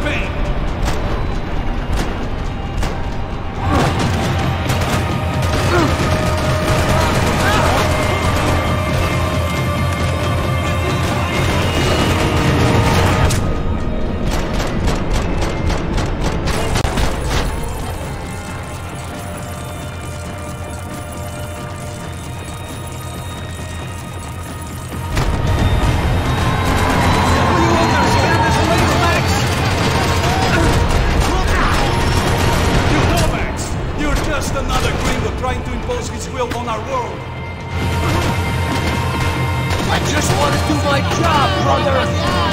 Pain. Just another gringo trying to impose his will on our world. I just want to do my job, brother!